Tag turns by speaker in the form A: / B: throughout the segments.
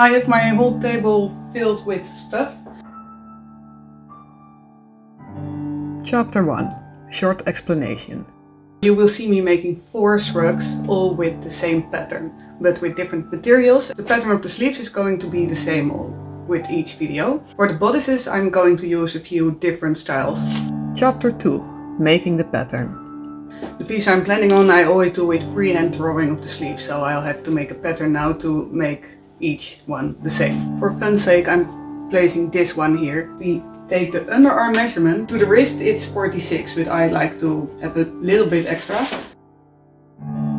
A: I have my whole table filled with stuff.
B: Chapter 1 Short explanation.
A: You will see me making four shrugs, all with the same pattern, but with different materials. The pattern of the sleeves is going to be the same all with each video. For the bodices I'm going to use a few different styles.
B: Chapter 2 Making the pattern.
A: The piece I'm planning on I always do with freehand drawing of the sleeve, so I'll have to make a pattern now to make each one the same. For fun's sake I'm placing this one here. We take the underarm measurement. To the wrist it's 46, but I like to have a little bit extra.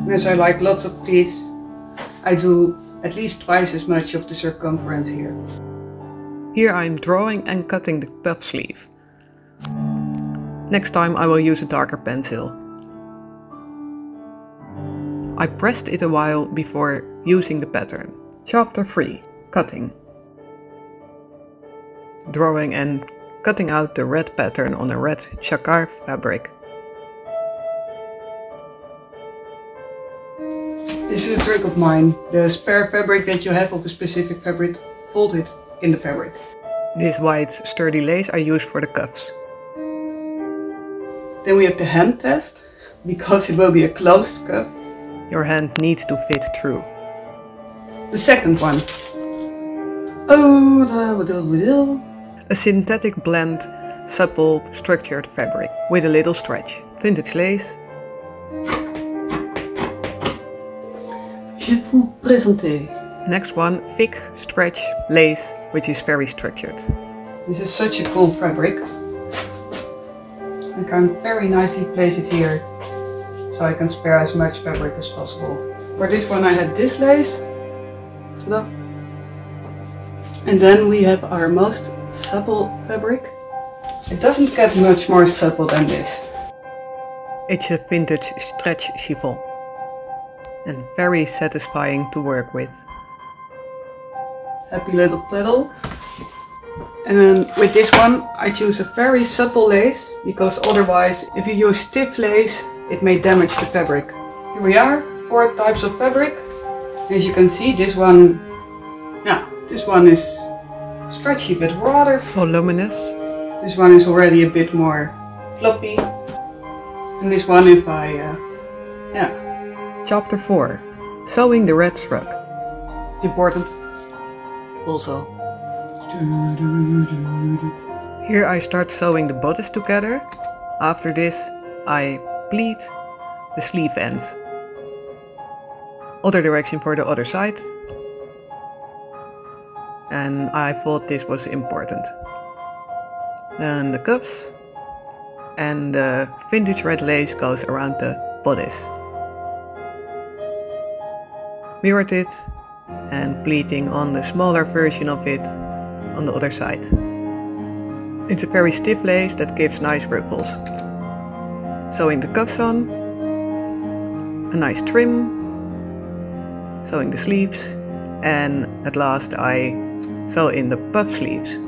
A: As I like lots of pleats, I do at least twice as much of the circumference here.
B: Here I'm drawing and cutting the puff sleeve. Next time I will use a darker pencil. I pressed it a while before using the pattern. Chapter 3 Cutting Drawing and cutting out the red pattern on a red jacquard fabric.
A: This is a trick of mine. The spare fabric that you have of a specific fabric, fold it in the fabric.
B: This white sturdy lace I use for the cuffs.
A: Then we have the hand test, because it will be a closed cuff.
B: Your hand needs to fit through.
A: The second one. Oh,
B: a synthetic blend, supple, structured fabric with a little stretch. Vintage lace.
A: Je vous présenter.
B: Next one, thick stretch lace, which is very structured.
A: This is such a cool fabric. I can very nicely place it here, so I can spare as much fabric as possible. For this one I had this lace. And then we have our most supple fabric. It doesn't get much more supple than this.
B: It's a vintage stretch chiffon and very satisfying to work with.
A: Happy little petal. And with this one I choose a very supple lace because otherwise if you use stiff lace it may damage the fabric. Here we are, four types of fabric. As you can see this one, yeah, this one is stretchy but rather
B: voluminous.
A: This one is already a bit more floppy. And this one if I, uh, yeah.
B: Chapter 4 Sewing the red shrug.
A: Important. Also.
B: Here I start sewing the bodice together. After this I pleat the sleeve ends. Other direction for the other side and I thought this was important. Then the cuffs and the vintage red lace goes around the bodice. Mirrored it and pleating on the smaller version of it on the other side. It's a very stiff lace that gives nice ruffles. Sewing the cuffs on, a nice trim, sewing the sleeves, and at last I sew in the puff sleeves.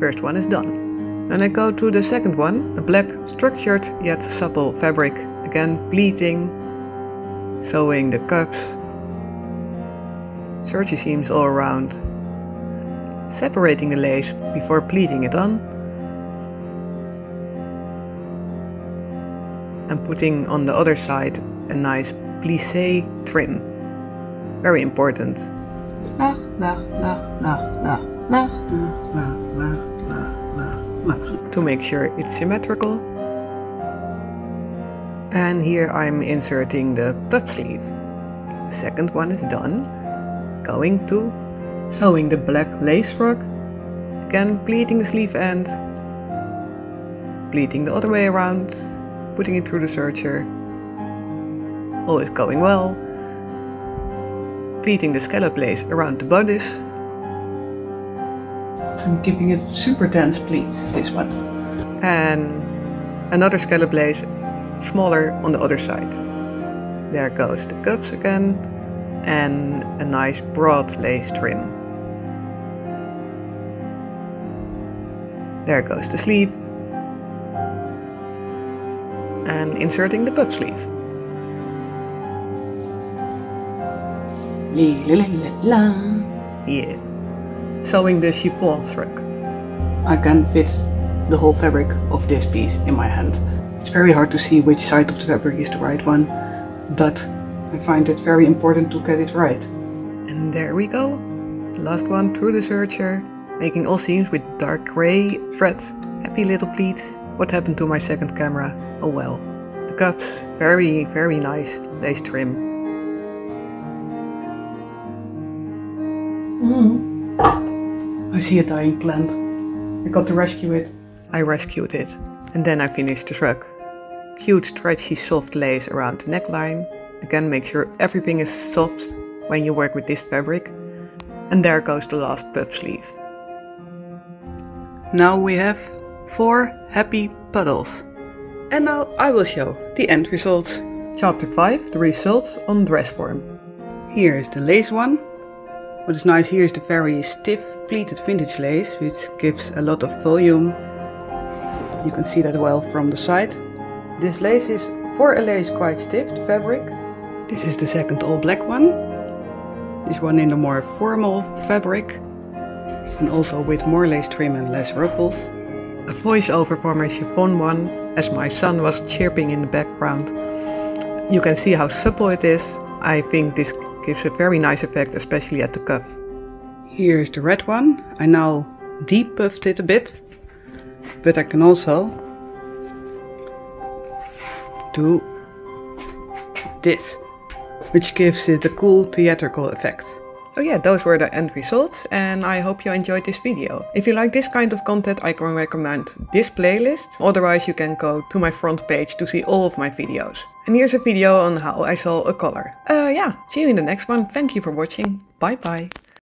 B: First one is done. Then I go to the second one, a black structured yet supple fabric, again pleating, sewing the cuffs, serged seams all around, separating the lace before pleating it on, and putting on the other side a nice plissé trim. Very important. To make sure it's symmetrical. And here I'm inserting the puff sleeve. The second one is done. Going to sewing the black lace shrug. Again pleating the sleeve end. Pleating the other way around. Putting it through the serger all is going well. Pleating the scallop lace around the bodice.
A: I'm giving it super dense pleats, this one.
B: And another scallop lace, smaller on the other side. There goes the cuffs again. And a nice broad lace trim. There goes the sleeve. And inserting the puff sleeve. La, Yeah. Sewing the chiffon thread.
A: I can fit the whole fabric of this piece in my hand. It's very hard to see which side of the fabric is the right one, but I find it very important to get it right.
B: And there we go. Last one through the serger, making all seams with dark grey threads. Happy little pleats. What happened to my second camera? Oh well. The cuffs, very, very nice lace trim. Mm-hmm.
A: I see a dying plant. I got to rescue it.
B: I rescued it, and then I finished the shrug. Cute stretchy soft lace around the neckline. Again, make sure everything is soft when you work with this fabric. And there goes the last puff sleeve.
A: Now we have four happy puddles. And now I will show the end results.
B: Chapter 5 The results on dress form.
A: Here is the lace one. What is nice here is the very stiff pleated vintage lace, which gives a lot of volume. You can see that well from the side. This lace is for a lace quite stiff, the fabric. This is the second all black one. This one in a more formal fabric. And also with more lace trim and less ruffles.
B: A voiceover for my chiffon one, as my son was chirping in the background. You can see how supple it is. I think this gives a very nice effect, especially at the cuff.
A: Here's the red one. I now deep puffed it a bit, but I can also do this, which gives it a cool theatrical effect.
B: Oh yeah, those were the end results and I hope you enjoyed this video. If you like this kind of content I can recommend this playlist, otherwise you can go to my front page to see all of my videos. And here's a video on how I saw a color. Uh yeah, see you in the next one, thank you for watching, bye bye.